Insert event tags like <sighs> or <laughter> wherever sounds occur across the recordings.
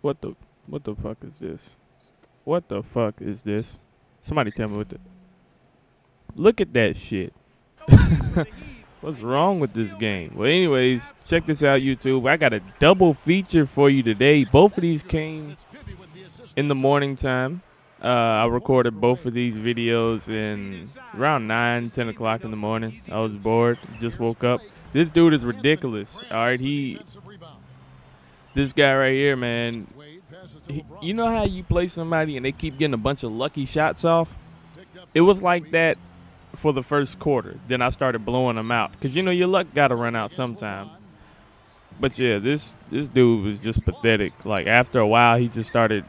What the what the fuck is this? What the fuck is this? Somebody tell me what the Look at that shit. <laughs> What's wrong with this game? Well, anyways, check this out, YouTube. I got a double feature for you today. Both of these came in the morning time. Uh, I recorded both of these videos in around 9, 10 o'clock in the morning. I was bored, just woke up. This dude is ridiculous. All right, he, this guy right here, man. He, you know how you play somebody and they keep getting a bunch of lucky shots off? It was like that for the first quarter. Then I started blowing them out because you know your luck got to run out sometime. But yeah, this this dude was just pathetic. Like after a while, he just started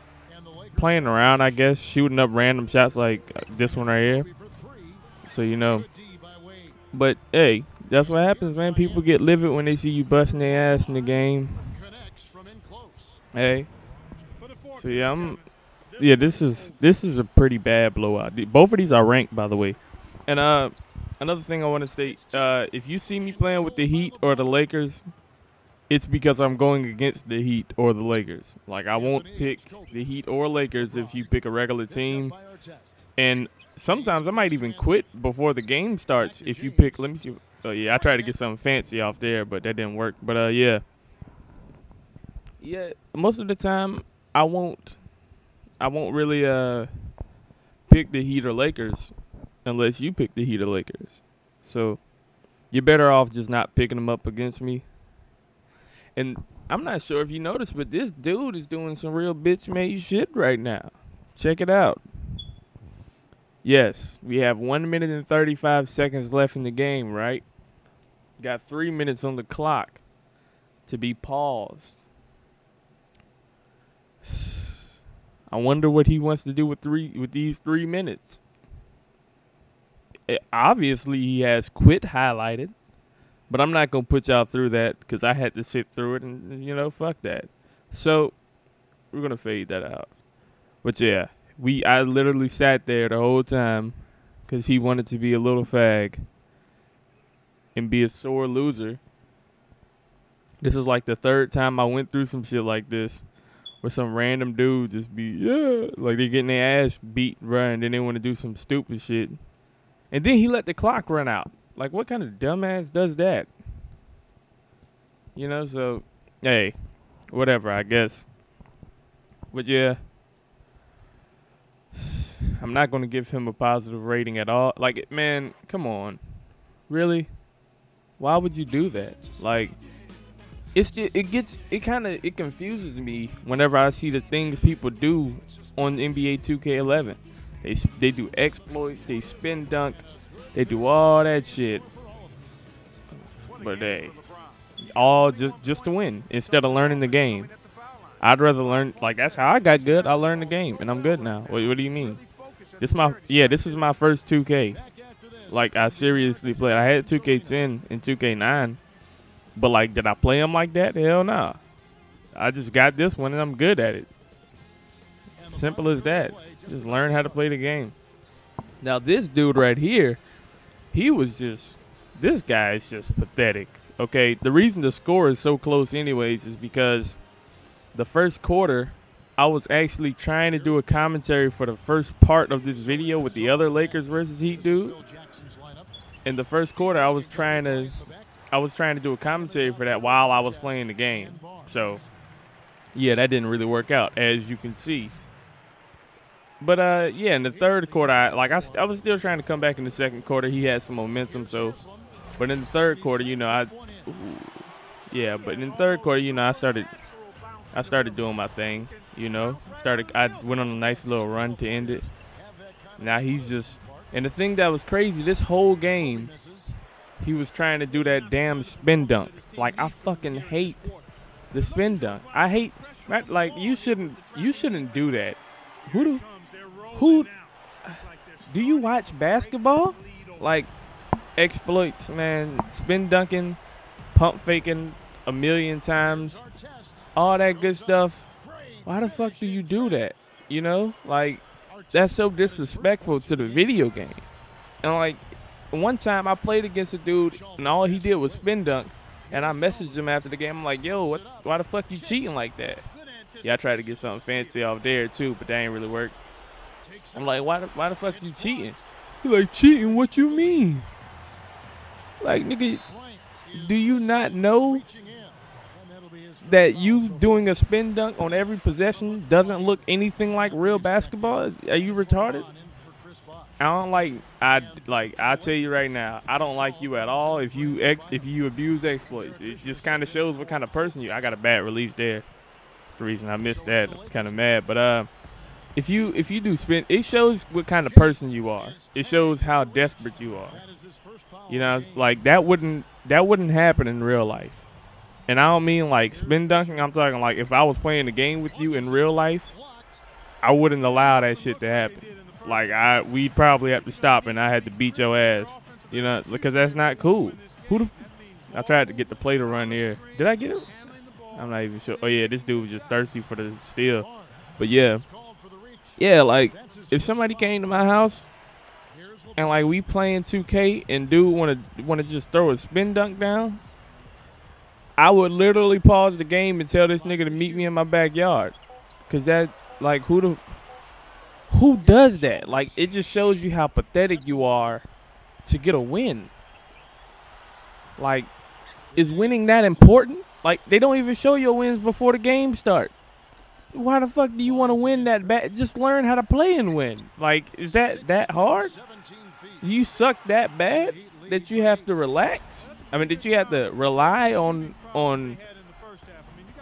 playing around, I guess, shooting up random shots like uh, this one right here. So you know. But hey, that's what happens, man. People get livid when they see you busting their ass in the game. Hey. So yeah, I'm. Yeah, this is this is a pretty bad blowout. Both of these are ranked, by the way. And uh, another thing I want to state: uh, if you see me playing with the Heat or the Lakers, it's because I'm going against the Heat or the Lakers. Like I won't pick the Heat or Lakers if you pick a regular team. And sometimes I might even quit before the game starts if you pick. Let me see. Oh yeah, I tried to get something fancy off there, but that didn't work. But uh, yeah, yeah. Most of the time, I won't. I won't really uh pick the Heat or Lakers unless you pick the Heat or Lakers. So you're better off just not picking them up against me and I'm not sure if you noticed, but this dude is doing some real bitch made shit right now. Check it out. Yes, we have one minute and 35 seconds left in the game, right? Got three minutes on the clock to be paused. I wonder what he wants to do with three with these three minutes. It, obviously, he has quit highlighted. But I'm not gonna put y'all through that because I had to sit through it, and you know, fuck that. So we're gonna fade that out. But yeah, we I literally sat there the whole time because he wanted to be a little fag and be a sore loser. This is like the third time I went through some shit like this, where some random dude just be yeah, like they getting their ass beat, run, then they want to do some stupid shit, and then he let the clock run out. Like, what kind of dumbass does that? You know, so, hey, whatever, I guess. But yeah, <sighs> I'm not to give him a positive rating at all. Like, man, come on. Really? Why would you do that? Like, it's it gets it kind of it confuses me whenever I see the things people do on NBA 2K11. They they do exploits, they spin dunk, they do all that shit, but they all just just to win instead of learning the game. I'd rather learn like that's how I got good. I learned the game and I'm good now. What, what do you mean? This my yeah. This is my first 2K. Like I seriously played. I had 2K10 and 2K9, but like did I play them like that? Hell no. Nah. I just got this one and I'm good at it. Simple as that. Just learn how to play the game. Now this dude right here he was just this guy is just pathetic. Okay, the reason the score is so close, anyways, is because the first quarter, I was actually trying to do a commentary for the first part of this video with the other Lakers versus Heat dude. In the first quarter, I was trying to, I was trying to do a commentary for that while I was playing the game. So, yeah, that didn't really work out, as you can see. But uh, yeah, in the third quarter, I, like I, I was still trying to come back in the second quarter. He had some momentum, so. But in the third quarter, you know, I, ooh, yeah. But in the third quarter, you know, I started, I started doing my thing. You know, started. I went on a nice little run to end it. Now he's just, and the thing that was crazy, this whole game, he was trying to do that damn spin dunk. Like I fucking hate the spin dunk. I hate, like you shouldn't, you shouldn't do that. Who do? Who do you watch basketball? Like exploits, man, spin dunking, pump faking a million times, all that good stuff. Why the fuck do you do that? You know, like that's so disrespectful to the video game. And like one time I played against a dude and all he did was spin dunk and I messaged him after the game. I'm like, yo, what why the fuck you cheating like that? Yeah, I tried to get something fancy off there too, but that ain't really work. I'm like, why the, why the fuck you cheating? He like, cheating? What you mean? Like, nigga, do you not know that you doing a spin dunk on every possession doesn't look anything like real basketball? Are you retarded? I don't like I like I tell you right now, I don't like you at all if you ex if you abuse exploits. It just kind of shows what kind of person you. I got a bad release there. That's the reason I missed that. I'm kind of mad, but uh if you if you do spin, it shows what kind of person you are. It shows how desperate you are. You know, like that wouldn't that wouldn't happen in real life. And I don't mean like spin dunking. I'm talking like if I was playing the game with you in real life, I wouldn't allow that shit to happen. Like I, we'd probably have to stop, and I had to beat your ass. You know, because that's not cool. Who the? I tried to get the play to run here. Did I get it? I'm not even sure. Oh yeah, this dude was just thirsty for the steal. But yeah, yeah, like if somebody came to my house and like we playing 2K and dude want to want to just throw a spin dunk down, I would literally pause the game and tell this nigga to meet me in my backyard, cause that like who the who does that? Like it just shows you how pathetic you are to get a win. Like, is winning that important? Like they don't even show your wins before the game start. Why the fuck do you want to win that bad? Just learn how to play and win. Like, is that that hard? You suck that bad that you have to relax? I mean, did you have to rely on on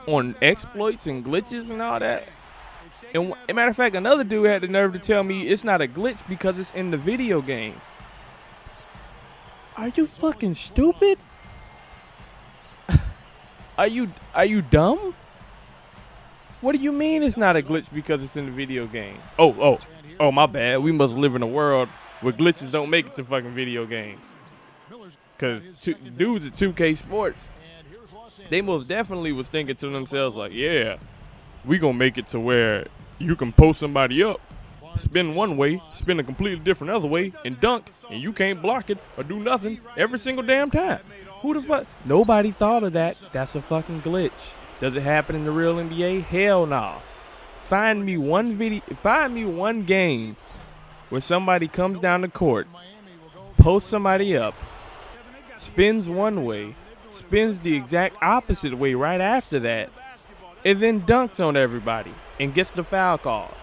on exploits and glitches and all that? And a matter of fact, another dude had the nerve to tell me it's not a glitch because it's in the video game. Are you fucking stupid? <laughs> are you are you dumb? What do you mean it's not a glitch because it's in the video game? Oh, oh, oh, my bad. We must live in a world where glitches don't make it to fucking video games. Because dudes at 2K Sports, they most definitely was thinking to themselves like, yeah, we gonna make it to where you can post somebody up, spin one way, spin a completely different other way, and dunk, and you can't block it or do nothing every single damn time. Who the fuck? Nobody thought of that. That's a fucking glitch. Does it happen in the real NBA? Hell no. Nah. Find me one video. Find me one game where somebody comes down the court, posts somebody up, spins one way, spins the exact opposite way right after that, and then dunks on everybody and gets the foul call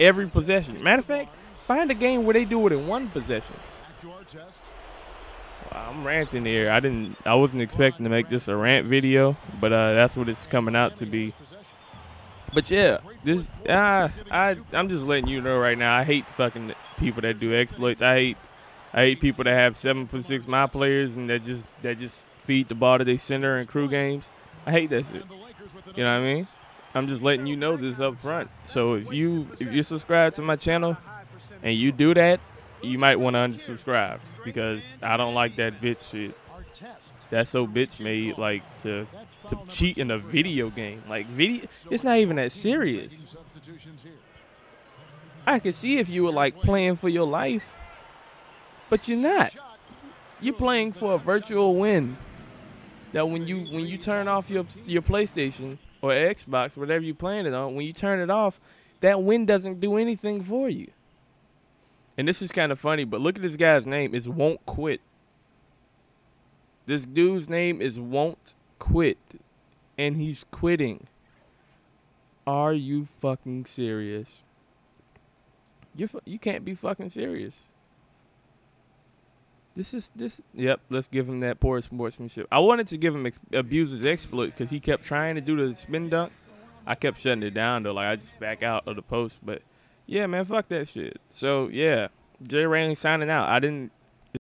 every possession. Matter of fact, find a game where they do it in one possession. I'm ranting here. I didn't. I wasn't expecting to make this a rant video, but uh, that's what it's coming out to be. But yeah, this uh, I I'm just letting you know right now. I hate fucking people that do exploits. I hate I hate people that have seven foot six my players and that just that just feed the ball to their center and crew games. I hate that shit. You know what I mean? I'm just letting you know this up front. So if you if you subscribe to my channel and you do that, you might want to unsubscribe because I don't like that bitch shit. That's so bitch made like to to cheat in a video game. Like video it's not even that serious. I could see if you were like playing for your life, but you're not. You're playing for a virtual win. That when you when you turn off your your PlayStation, or Xbox, whatever you're playing it on, when you turn it off, that win doesn't do anything for you. And this is kind of funny, but look at this guy's name. It's Won't Quit. This dude's name is Won't Quit. And he's quitting. Are you fucking serious? You you can't be fucking serious. This is this. Yep, let's give him that poor sportsmanship. I wanted to give him ex- abuse his exploits because he kept trying to do the spin dunk. I kept shutting it down though. Like I just back out of the post. But yeah, man, fuck that shit. So yeah, J Reign signing out. I didn't